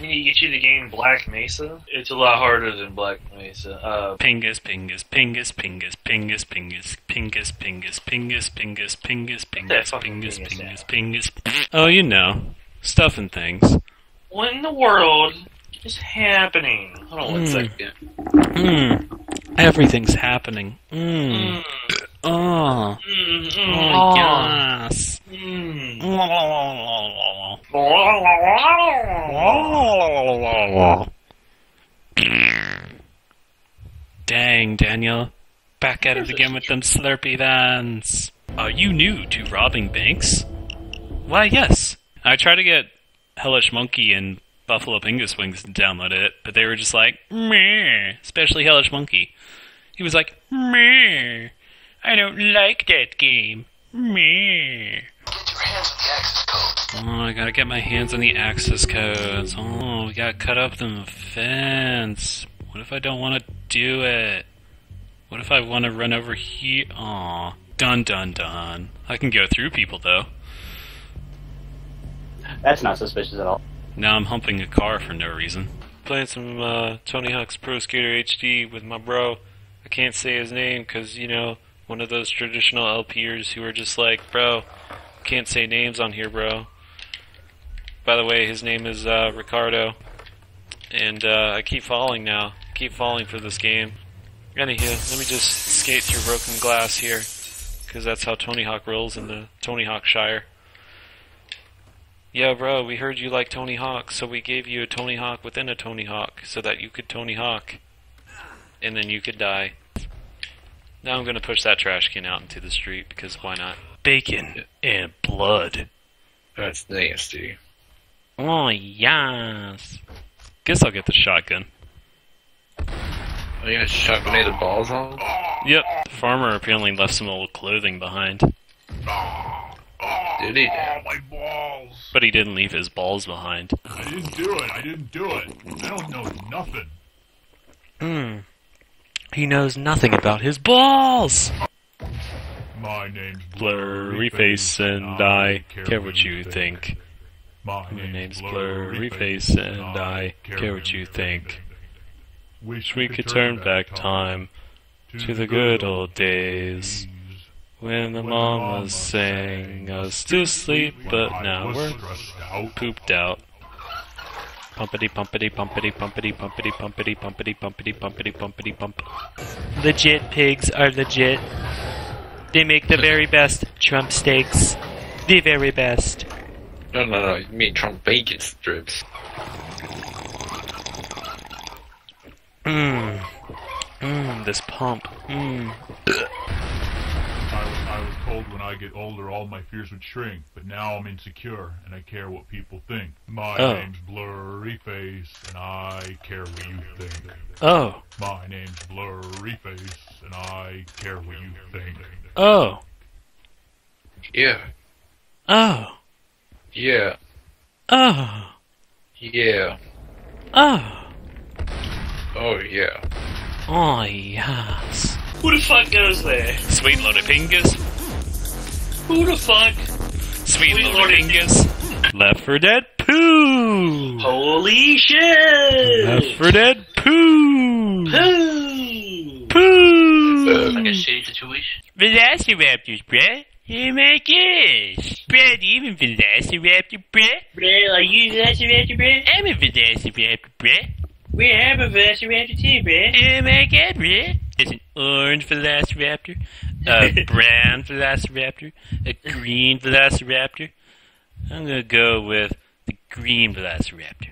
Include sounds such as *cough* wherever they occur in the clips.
We need to get you the game Black Mesa. It's a lot harder than Black Mesa. Uh, Pingus, pingus, pingus, pingus, pingus, pingus, pingus, pingus, pingus, pingus, pingus, pingus, pingus, pingus pingus, pingus. Oh, you know, stuff and things. what in the world is happening? Hold on one Hmm. Mm. Everything's happening. Mm. Mm, Oh. mm, mm, Oh, ah, yes. mm. Dang, Daniel. Back at it again with them slurpy vans. Are you new to robbing banks? Why, yes. I tried to get Hellish Monkey and Buffalo Pingas Wings to download it, but they were just like, meh. Especially Hellish Monkey. He was like, meh. I don't like that game. Meh. Get your hands on the access code. Oh, I gotta get my hands on the access codes. Oh, we gotta cut up the fence. What if I don't want to do it? What if I want to run over here? Aw, dun dun dun. I can go through people though. That's not suspicious at all. Now I'm humping a car for no reason. Playing some uh, Tony Hawk's Pro Skater HD with my bro. I can't say his name because, you know, one of those traditional LPers who are just like, bro, can't say names on here, bro. By the way, his name is uh, Ricardo. And uh, I keep falling now. Keep falling for this game. Anywho, let me just skate through broken glass here. Because that's how Tony Hawk rolls in the Tony Hawk Shire. Yeah, bro, we heard you like Tony Hawk, so we gave you a Tony Hawk within a Tony Hawk so that you could Tony Hawk. And then you could die. Now I'm gonna push that trash can out into the street because why not? Bacon and blood. That's nasty. Oh yes. Guess I'll get the shotgun. Are you gonna shot grenade balls on? Yep. The farmer apparently left some old clothing behind, Did he? my balls. but he didn't leave his balls behind. I didn't do it. I didn't do it. I don't know nothing. Hmm. He knows nothing about his balls. My name's Blurry face, and I care what you think. My My name's name's Blurry Blurry Face, Face, and I care what you think. Wish We could turn back time to the good old days when the mamas sang us to sleep, but now we're pooped out. Pumpity pumpity pumpity pumpity pumpity pumpity pumpity pumpity pumpity pumpity pump. Legit pigs are legit. They make the very best Trump steaks. The very best. No, no, no. You mean Trump bacon strips? Mmm. Mmm, this pump. Mmm. I, was- I was told when I get older all my fears would shrink, but now I'm insecure and I care what people think. My Oh. name's Blurry Face and I care what you think. Oh. My name's Blurry Face and I care what you think. Oh. Yeah. Oh. Yeah. Oh. Yeah. Oh. Oh, yeah. Oh, yes. Who the fuck goes there? Sweet loaded pingus. Who the fuck? Sweet Sweet loaded loaded pingus. Left 4 Dead poo. Holy shit! Left 4 Dead poo. Poo! Poo. Like a hmm. shitty situation. Velociraptors, bruh. Oh my gosh. Bruh, even Velociraptor, bruh. Bruh, are you Velociraptor, bruh? I'm a Velociraptor, bruh. We have a Velociraptor too, bruh. Oh my god, bruh. There's an orange Velociraptor, a *laughs* brown Velociraptor, a green Velociraptor. I'm gonna go with the green Velociraptor.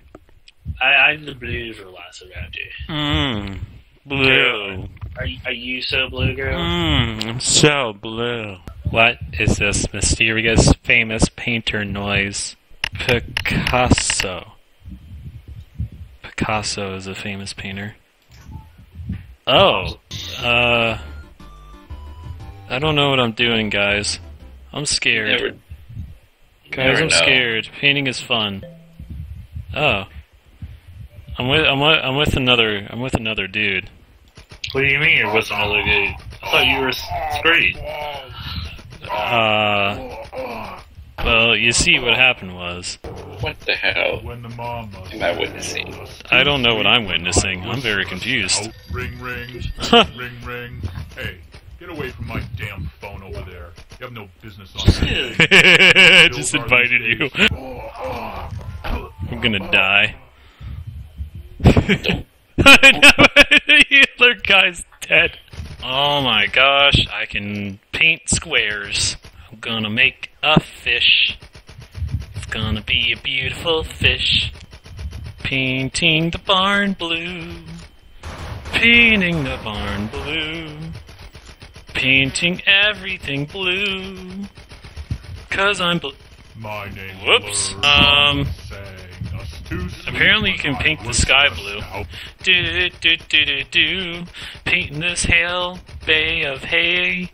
I, I'm the blue Velociraptor. Mmm. Blue. Are, you- are you so blue, girl? Mmm. I'm so blue. What is this mysterious, famous painter noise? Picasso. Picasso is a famous painter. Oh, uh, I don't know what I'm doing, guys. I'm scared. Never. guys, never I'm know. scared. Painting is fun. Oh, I'm with I'm with I'm with another I'm with another dude. What do you mean you're with another dude? I thought you were s- straight. Uh, well, you see, what happened was What the hell? When the mama Am I witnessing? I don't know what I'm witnessing. I I'm very confused. out. Ring ring, *laughs* ring ring. Hey, get away from my damn phone over there. You have no business on *laughs* that. Just invited you. *laughs* I'm gonna die. The other guy's dead. Oh my gosh, I can paint squares. I'm gonna make a fish. It's gonna be a beautiful fish. Painting the barn blue. Painting the barn blue. Painting everything blue. Cause I'm blue. My name. Whoops. Um, Sang us to sleep Apparently you can paint the sky blue. Do do do do do. Painting this hail bay of hay.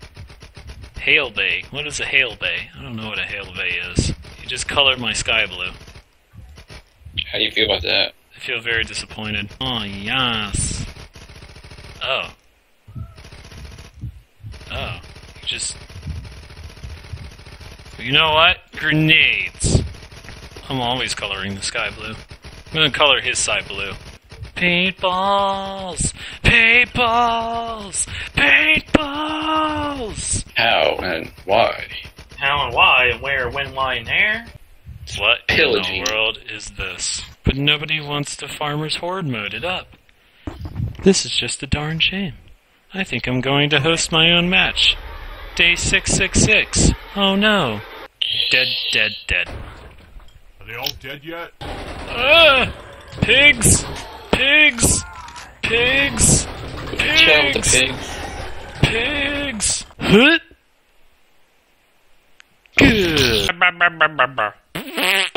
Hail bay. What is a hail bay? I don't know what a hail bay is. You just colored my sky blue. How do you feel about that? I feel very disappointed. Oh yes. Oh. Oh. You just. You know what? Grenades. I'm always coloring the sky blue. I'm gonna color his side blue. Paintballs! Paintballs! Paintballs! How and why? How and why and where, when, why, and there? What Pillaging. in the world is this? But nobody wants the farmer's horde mode it up. This is just a darn shame. I think I'm going to host my own match. Day 666. Oh no. Dead, dead, dead. Are they all dead yet? Ah! Pigs! Pigs! Pigs! Kill the Pigs! pig. Pigs! Huh? Good.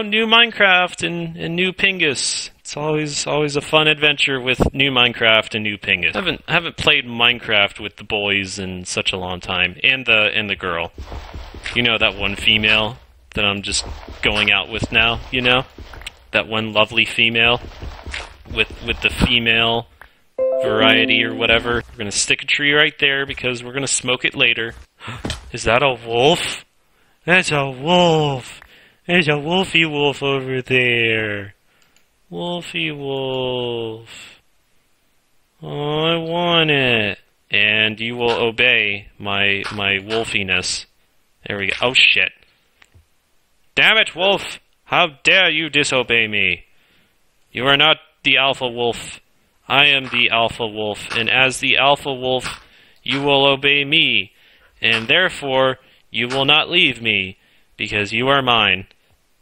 New Minecraft and, and new Pingus. It's always always a fun adventure with new Minecraft and new Pingus. I haven't haven't played Minecraft with the boys in such a long time, and the and the girl. You know that one female that I'm just going out with now. You know that one lovely female with with the female variety or whatever. We're gonna stick a tree right there because we're gonna smoke it later. *gasps* Is that a wolf? That's a wolf. There's a wolfy wolf over there. Wolfy wolf. Oh, I want it. And you will obey my my wolfiness. There we go. Oh shit. Damn it, wolf! How dare you disobey me? You are not the alpha wolf. I am the alpha wolf, and as the alpha wolf, you will obey me, and therefore you will not leave me, because you are mine.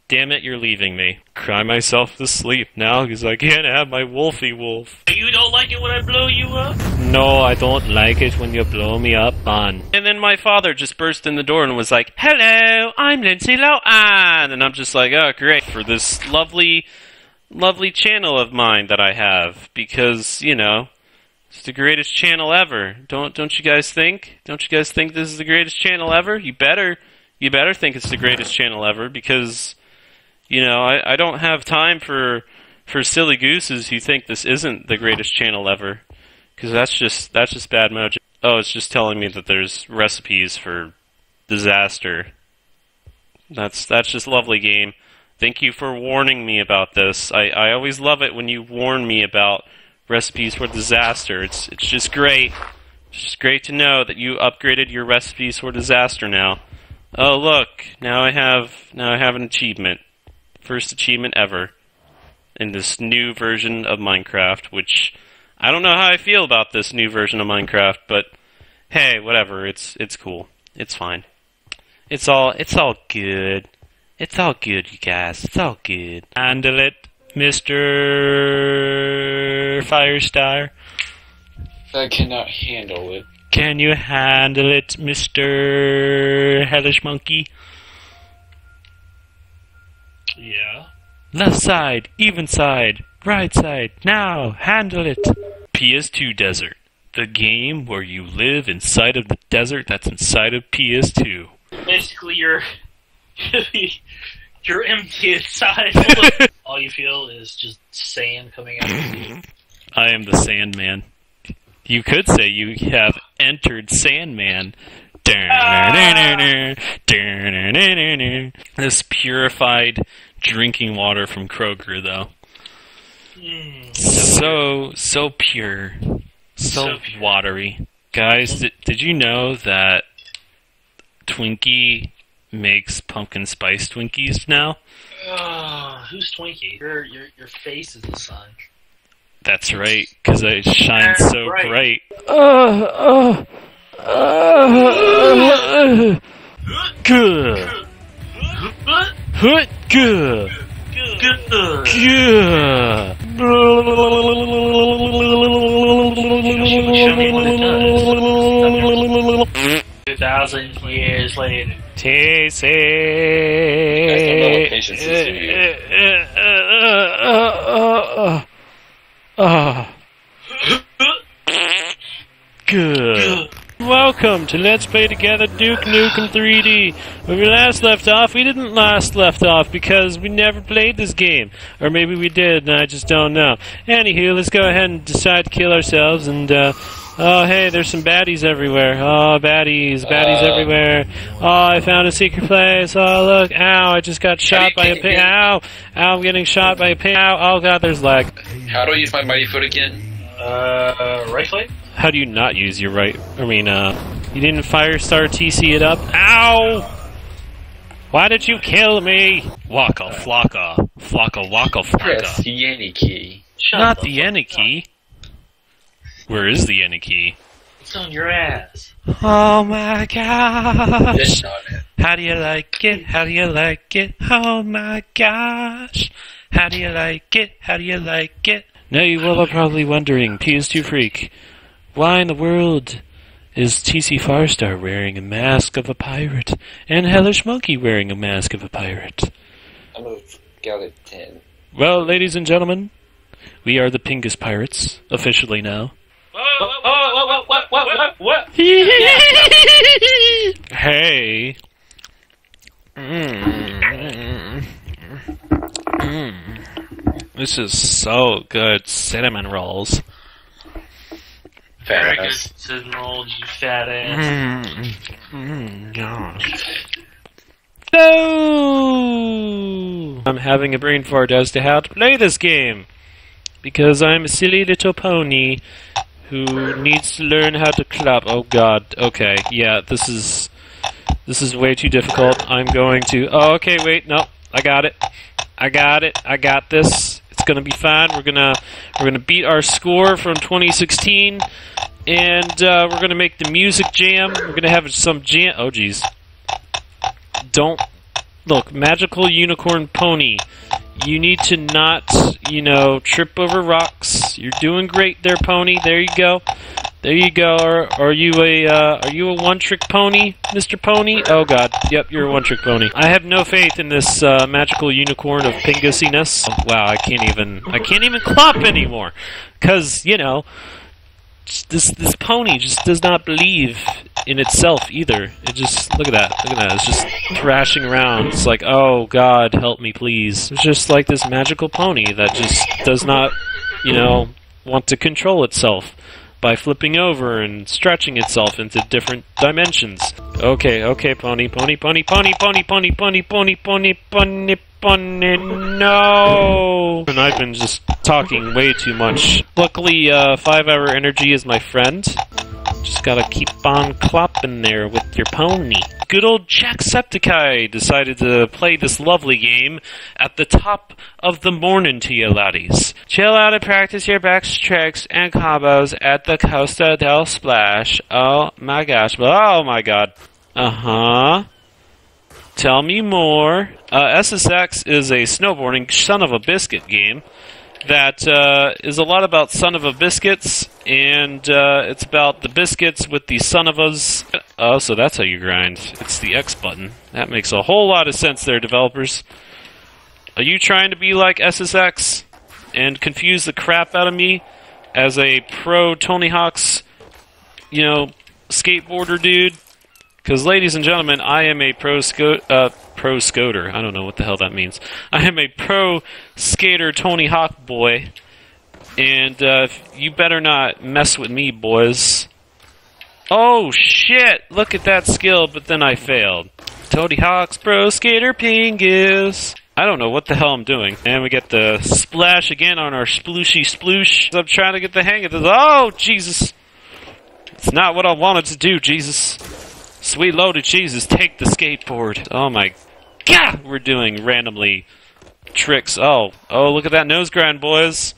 Damn it, you're leaving me. Cry myself to sleep now, because I can't have my wolfy wolf. You don't like it when I blow you up? No, I don't like it when you blow me up, man. And then my father just burst in the door and was like, Hello, I'm Lindsay Lohan! And I'm just like, oh, great, for this lovely, lovely channel of mine that I have, because, you know, it's the greatest channel ever. Don't, don't you guys think? Don't you guys think this is the greatest channel ever? You better, you better think it's the greatest channel ever, because, you know, I, I don't have time for, for silly gooses who think this isn't the greatest channel ever. Because that's just that's just bad mojo. Oh, it's just telling me that there's recipes for disaster. That's that's just lovely game. Thank you for warning me about this. I, I always love it when you warn me about recipes for disaster. It's it's just great. It's just great to know that you upgraded your recipes for disaster now. Oh look, now I have now I have an achievement. First achievement ever in this new version of Minecraft, which I don't know how I feel about this new version of Minecraft, but hey, whatever. It's it's cool. It's fine. It's all it's all good. It's all good, you guys. It's all good. Handle it, Mister Firestar. I cannot handle it. Can you handle it, Mister Hellish Monkey? Yeah. Left side, even side, right side, now, handle it. PS2 Desert, the game where you live inside of the desert that's inside of PS2. Basically, you're *laughs* you're empty inside. *laughs* All you feel is just sand coming out of you. *laughs* I am the Sandman. You could say you have entered Sandman. Ah! This purified drinking water from Kroger, though. Mm, So so pure, so, So pure. watery. Guys, did, did you know that Twinkie makes pumpkin spice Twinkies now? Oh, who's Twinkie? Your your your face is the sun. That's right, because it shines That's so right. bright. Uh, uh, uh, good. Good. Good. Good. Good. Two thousand years later. TC. Good. Welcome to Let's Play Together Duke Nukem 3D. When we last left off, we didn't last left off because we never played this game. Or maybe we did, and I just don't know. Anywho, let's go ahead and decide to kill ourselves and, uh, oh hey, there's some baddies everywhere. Oh, baddies, baddies Uh. everywhere. Oh, I found a secret place. Oh, look, ow, I just got shot by a pig. Ow, ow, I'm getting shot by a pig. Ow, oh god, there's lag. How do I use my mighty foot again? Uh, right click. How do you not use your right? I mean, uh, you didn't Firestar TC it up? Ow! Why did you kill me? Waka flocka. Flocka waka Press flocka. the Yanny key. Shut Not the N key. Where is the N key? It's on your ass. Oh my gosh! That's not it. How do you like it? How do you like it? Oh my gosh! How do you like it? How do you like it? Now you all are probably wondering, PS2 Freak, why in the world is TC Farstar wearing a mask of a pirate and Hellish Monkey wearing a mask of a pirate? I'm a skeleton. Well, ladies and gentlemen, we are the Pingus Pirates, officially now. Whoa, whoa, whoa, whoa, whoa, whoa, whoa, whoa. hey. Mm. Mm. This is so good. Cinnamon rolls. Very Fat good ass. signal, you fat ass. Mm. Mm, gosh. No! I'm having a brain fart as to how to play this game. Because I'm a silly little pony who needs to learn how to clap. Oh god. Okay. Yeah, this is this is way too difficult. I'm going to Oh, okay, wait. No. I got it. I got it. I got this. It's to be fine. We're to we're to beat our score from 2016 and uh, we're to make the music jam. We're to have some jam. Oh jeez. Don't look, magical unicorn pony. You need to not, you know, trip over rocks. You're doing great there, pony. There you go. There you go. Are, are you a uh, are you a one trick pony, Mr. Pony? Oh God, yep, you're a one trick pony. I have no faith in this uh, magical unicorn of pingusiness. Wow, I can't even I can't even clop anymore, cause you know this this pony just does not believe in itself either. It just look at that, look at that. It's just thrashing around. It's like, oh God, help me, please. It's just like this magical pony that just does not, you know, want to control itself by flipping over and stretching itself into different dimensions. Okay, okay, pony, pony, pony, pony, pony, pony, pony, pony, pony, pony, pony, no! And I've been just talking way too much. Luckily, uh, Five Hour Energy is my friend. Just gotta keep on clopping there with your pony. Good old Jacksepticeye decided to play this lovely game at the top of the morning to you laddies. Chill out and practice your backs tricks and combos at the Costa del Splash. Oh my gosh. Oh my god. Uh huh. Tell me more. Uh, SSX is a snowboarding son of a biscuit game that uh, is a lot about son of a biscuits, and uh, it's about the biscuits with the son of us. Oh, so that's how you grind. It's the X button. That makes a whole lot of sense there, developers. Are you trying to be like SSX and confuse the crap out of me as a pro Tony Hawk's, you know, skateboarder dude? Because, ladies and gentlemen, I am a pro sco- uh, pro skater. I don't know what the hell that means. I am a pro skater, Tony Hawk boy, and uh, you better not mess with me, boys. Oh shit! Look at that skill, but then I failed. Tony Hawk's pro skater pingus. I don't know what the hell I'm doing. And we get the splash again on our splooshy sploosh. I'm trying to get the hang of this. Oh, Jesus. It's not what I wanted to do, Jesus. Sweet loaded Jesus, take the skateboard. Oh my god, we're doing randomly tricks. Oh, oh, look at that nose grind, boys.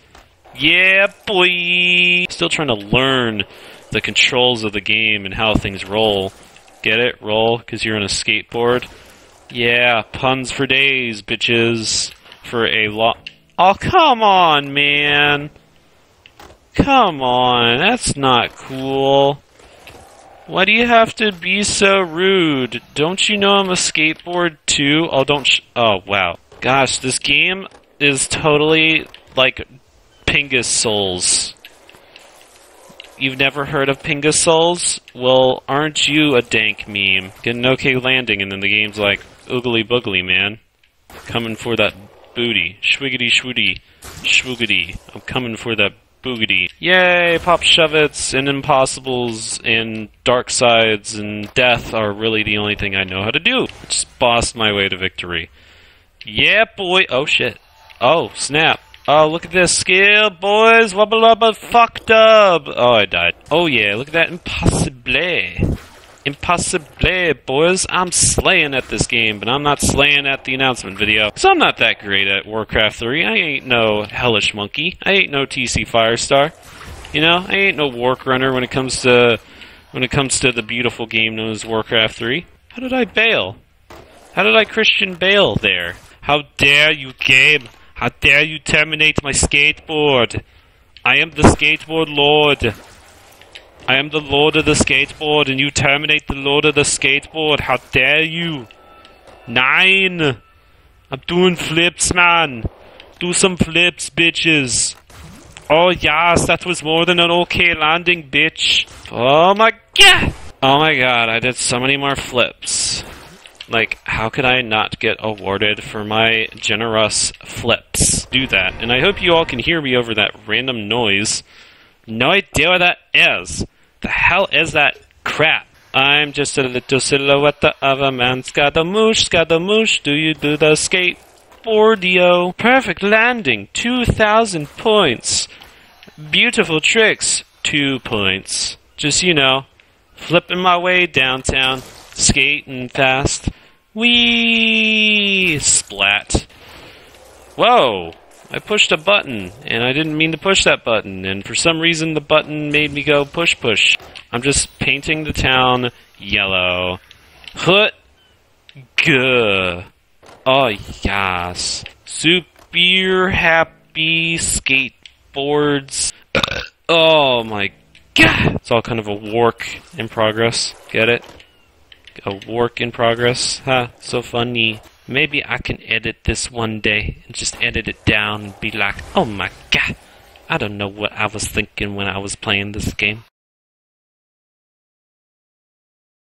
Yeah, boy. Still trying to learn the controls of the game and how things roll. Get it? Roll, because you're on a skateboard. Yeah, puns for days, bitches. For a lot. Oh, come on, man. Come on, that's not cool. Why do you have to be so rude? Don't you know I'm a skateboard too? Oh, don't. Oh, wow. Gosh, this game is totally like Pingus Souls. You've never heard of Pingus Souls? Well, aren't you a dank meme? Get an okay landing, and then the game's like, oogly boogly, man. Coming for that booty. Schwiggity schwoody. Schwoogity. I'm coming for that boogity. Yay! Pop Shove-its and Impossibles and Dark Sides and Death are really the only thing I know how to do. Just bossed my way to victory. Yeah, boy! Oh, shit. Oh, snap. Oh, look at this skill, boys! Wubba lubba fucked up! Oh, I died. Oh, yeah, look at that impossible. Impossible, boys. I'm slaying at this game, but I'm not slaying at the announcement video. So I'm not that great at Warcraft 3. I ain't no hellish monkey. I ain't no TC Firestar. You know, I ain't no Wark Runner when it comes to when it comes to the beautiful game known as Warcraft 3. How did I bail? How did I Christian bail there? How dare you, game? How dare you terminate my skateboard? I am the skateboard lord. I am the lord of the skateboard, and you terminate the lord of the skateboard. How dare you? Nine! I'm doing flips, man. Do some flips, bitches. Oh, yes, that was more than an okay landing, bitch. Oh my god! Oh my god, I did so many more flips. Like, how could I not get awarded for my generous flips? Do that. And I hope you all can hear me over that random noise. No idea what that is. The hell is that crap? I'm just a little silhouette of a man. Scaramouche, Scaramouche, do you do the skateboardio? Perfect landing, 2,000 points. Beautiful tricks, 2 points. Just, you know, flipping my way downtown, skating fast. Wee splat. Whoa! I pushed a button, and I didn't mean to push that button, and for some reason the button made me go push push. I'm just painting the town yellow. Hut! Guh! Oh, yes. Super happy skateboards. *coughs* Oh my god! It's all kind of a work in progress. Get it? A work in progress. Huh, so funny. Maybe I can edit this one day and just edit it down and be like, oh my god, I don't know what I was thinking when I was playing this game.